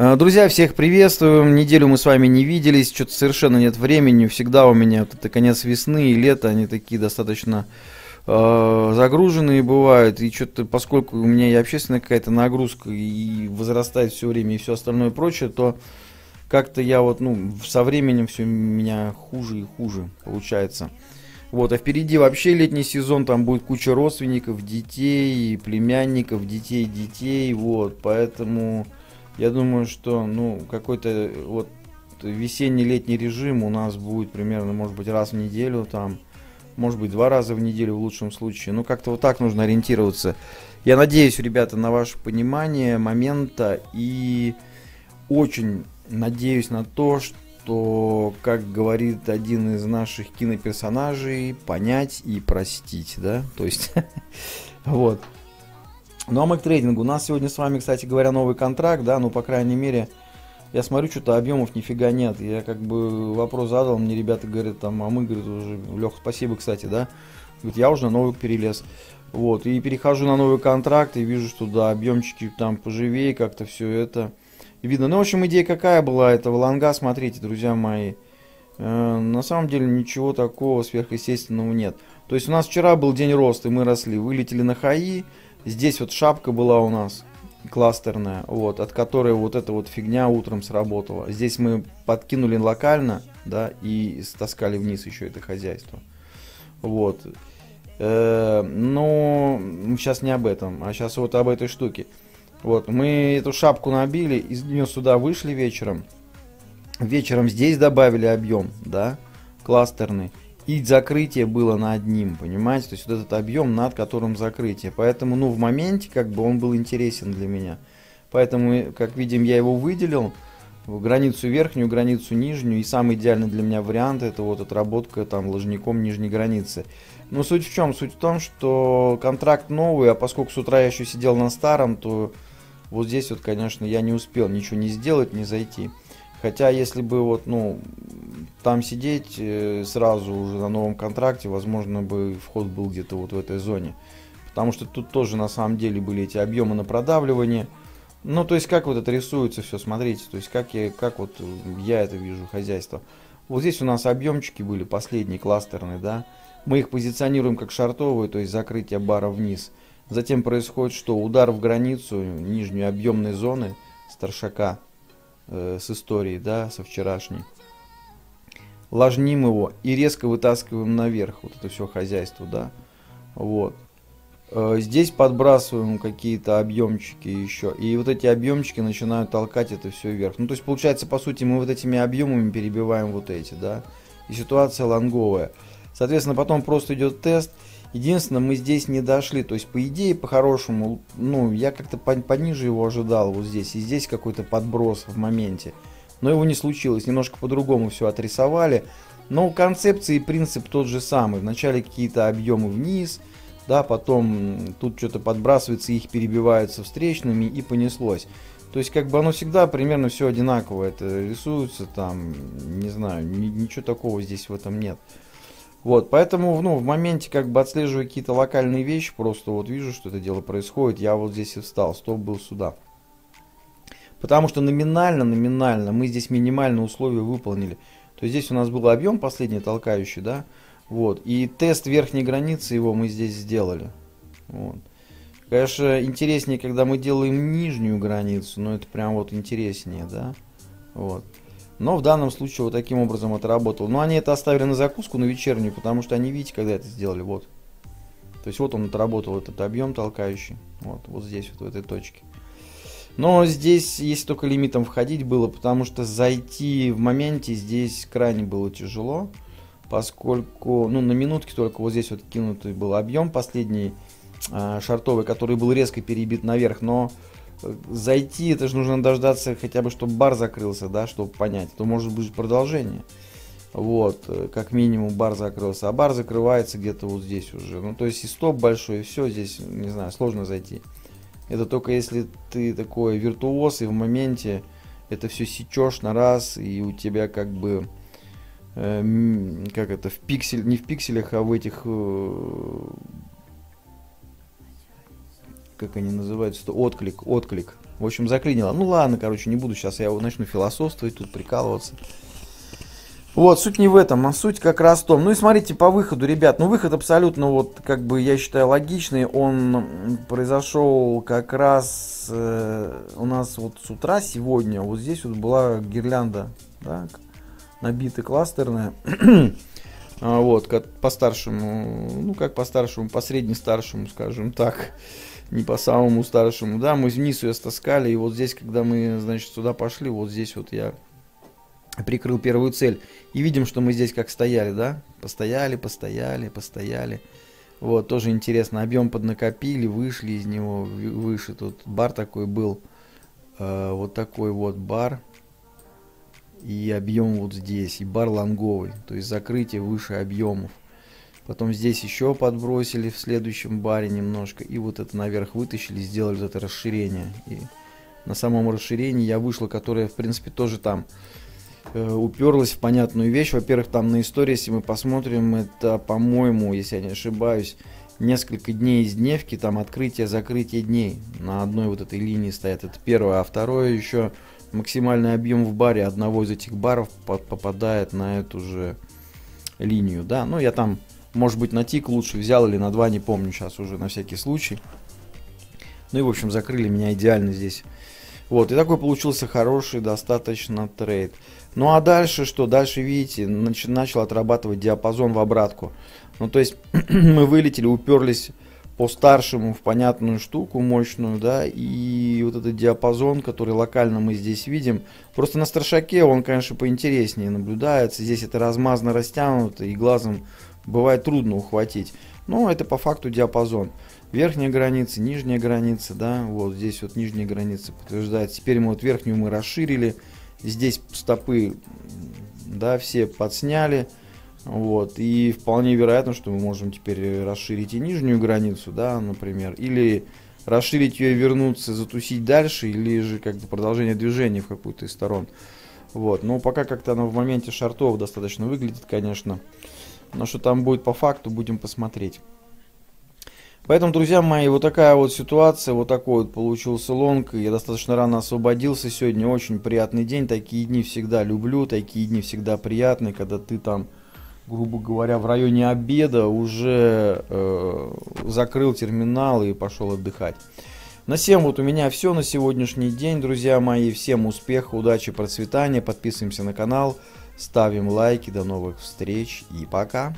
Э, друзья, всех приветствуем. Неделю мы с вами не виделись, что-то совершенно нет времени. Всегда у меня вот это конец весны и лето, они такие достаточно э, загруженные бывают. И что-то, поскольку у меня и общественная какая-то нагрузка, и возрастает все время, и все остальное прочее, то как-то я вот, ну, со временем все у меня хуже и хуже получается. Вот, а впереди вообще летний сезон, там будет куча родственников, детей, племянников, детей, детей, вот, поэтому я думаю, что ну какой-то вот весенний-летний режим у нас будет примерно, может быть, раз в неделю, там, может быть, два раза в неделю в лучшем случае. Ну, как-то вот так нужно ориентироваться. Я надеюсь, ребята, на ваше понимание момента и очень надеюсь на то, что, как говорит один из наших киноперсонажей, понять и простить, да, то есть, вот. Ну а мы к трейдингу. У нас сегодня с вами, кстати говоря, новый контракт, да, ну, по крайней мере, я смотрю, что-то объемов нифига нет. Я как бы вопрос задал, мне ребята говорят, там, а мы, говорят, уже, Лех, спасибо, кстати, да. Говорит, я уже на новый перелез. Вот, и перехожу на новый контракт и вижу, что, да, объемчики там поживее, как-то все это видно. Ну, в общем, идея какая была этого лонга, смотрите, друзья мои. Э, на самом деле ничего такого сверхъестественного нет. То есть у нас вчера был день роста, и мы росли. Вылетели на хаи, Здесь вот шапка была у нас кластерная, вот, от которой вот эта вот фигня утром сработала. Здесь мы подкинули локально, да, и стаскали вниз еще это хозяйство. Вот. Э, но сейчас не об этом, а сейчас вот об этой штуке. Вот, мы эту шапку набили, из нее сюда вышли вечером. Вечером здесь добавили объем, да, кластерный и закрытие было над ним, понимаете? То есть вот этот объем, над которым закрытие. Поэтому, ну, в моменте, как бы, он был интересен для меня. Поэтому, как видим, я его выделил, границу верхнюю, границу нижнюю. И самый идеальный для меня вариант, это вот отработка там ложником нижней границы. Но суть в чем? Суть в том, что контракт новый, а поскольку с утра я еще сидел на старом, то вот здесь вот, конечно, я не успел ничего не сделать, не зайти. Хотя, если бы вот, ну, там сидеть э, сразу уже на новом контракте, возможно, бы вход был где-то вот в этой зоне. Потому что тут тоже на самом деле были эти объемы на продавливание. Ну, то есть, как вот это рисуется все, смотрите. То есть, как я, как вот я это вижу, хозяйство. Вот здесь у нас объемчики были, последние, кластерные, да. Мы их позиционируем как шартовые, то есть закрытие бара вниз. Затем происходит что? Удар в границу нижней объемной зоны старшака э, с историей, да, со вчерашней ложним его и резко вытаскиваем наверх, вот это все хозяйство, да, вот. Э, здесь подбрасываем какие-то объемчики еще, и вот эти объемчики начинают толкать это все вверх. Ну, то есть, получается, по сути, мы вот этими объемами перебиваем вот эти, да, и ситуация лонговая. Соответственно, потом просто идет тест. Единственное, мы здесь не дошли. То есть, по идее, по-хорошему, ну, я как-то пониже его ожидал вот здесь. И здесь какой-то подброс в моменте но его не случилось. Немножко по-другому все отрисовали. Но концепция и принцип тот же самый. Вначале какие-то объемы вниз, да, потом тут что-то подбрасывается, их перебиваются встречными и понеслось. То есть, как бы оно всегда примерно все одинаково. Это рисуется там, не знаю, ничего такого здесь в этом нет. Вот, поэтому, ну, в моменте как бы отслеживаю какие-то локальные вещи, просто вот вижу, что это дело происходит, я вот здесь и встал, стоп был сюда. Потому что номинально, номинально мы здесь минимальные условия выполнили. То есть здесь у нас был объем последний толкающий, да, вот, и тест верхней границы его мы здесь сделали. Вот. Конечно, интереснее, когда мы делаем нижнюю границу, но это прям вот интереснее, да, вот. Но в данном случае вот таким образом это работало. Но они это оставили на закуску, на вечернюю, потому что они, видите, когда это сделали, вот. То есть вот он отработал этот объем толкающий, вот, вот здесь, вот в этой точке. Но здесь, если только лимитом входить было, потому что зайти в моменте здесь крайне было тяжело, поскольку, ну, на минутке только вот здесь вот кинутый был объем последний э, шартовый, который был резко перебит наверх, но зайти, это же нужно дождаться хотя бы, чтобы бар закрылся, да, чтобы понять, то может быть продолжение. Вот, э, как минимум бар закрылся, а бар закрывается где-то вот здесь уже. Ну, то есть и стоп большой, и все, здесь, не знаю, сложно зайти. Это только если ты такой виртуоз и в моменте это все сечешь на раз, и у тебя как бы э, как это в пиксель, не в пикселях, а в этих э, как они называются, отклик, отклик. В общем, заклинило. Ну ладно, короче, не буду сейчас, я начну философствовать, тут прикалываться. Вот, суть не в этом, а суть как раз в том. Ну и смотрите, по выходу, ребят, ну выход абсолютно, вот, как бы, я считаю, логичный. Он произошел как раз э, у нас вот с утра сегодня. Вот здесь вот была гирлянда, да, набитая кластерная. А, вот, как по старшему, ну как по старшему, по средне-старшему, скажем так, не по самому старшему, да, мы вниз ее стаскали, и вот здесь, когда мы, значит, сюда пошли, вот здесь вот я прикрыл первую цель. И видим, что мы здесь как стояли, да? Постояли, постояли, постояли. Вот, тоже интересно. Объем поднакопили, вышли из него выше. Тут бар такой был. Э, вот такой вот бар. И объем вот здесь. И бар лонговый. То есть закрытие выше объемов. Потом здесь еще подбросили в следующем баре немножко. И вот это наверх вытащили, сделали вот это расширение. И на самом расширении я вышла, которое, в принципе, тоже там Э, уперлась в понятную вещь. Во-первых, там на истории, если мы посмотрим, это, по-моему, если я не ошибаюсь, несколько дней из дневки, там открытие-закрытие дней на одной вот этой линии стоят. Это первое. А второе еще максимальный объем в баре одного из этих баров попадает на эту же линию. Да, ну я там, может быть, на тик лучше взял или на два, не помню сейчас уже на всякий случай. Ну и, в общем, закрыли меня идеально здесь. Вот, и такой получился хороший достаточно трейд. Ну а дальше что? Дальше, видите, нач, начал отрабатывать диапазон в обратку. Ну то есть мы вылетели, уперлись по старшему в понятную штуку мощную, да, и вот этот диапазон, который локально мы здесь видим, просто на старшаке он, конечно, поинтереснее наблюдается, здесь это размазано, растянуто, и глазом бывает трудно ухватить, но это по факту диапазон. Верхняя граница, нижняя граница, да, вот здесь вот нижняя граница подтверждается, теперь мы вот верхнюю мы расширили, Здесь стопы, да, все подсняли. Вот, и вполне вероятно, что мы можем теперь расширить и нижнюю границу, да, например, или расширить ее и вернуться, затусить дальше, или же как бы продолжение движения в какую-то из сторон. Вот, но пока как-то оно в моменте шартов достаточно выглядит, конечно. Но что там будет по факту, будем посмотреть. Поэтому, друзья мои, вот такая вот ситуация, вот такой вот получился лонг. Я достаточно рано освободился сегодня, очень приятный день. Такие дни всегда люблю, такие дни всегда приятные, когда ты там, грубо говоря, в районе обеда уже э, закрыл терминал и пошел отдыхать. На всем вот у меня все на сегодняшний день, друзья мои. Всем успеха, удачи, процветания. Подписываемся на канал, ставим лайки. До новых встреч и пока.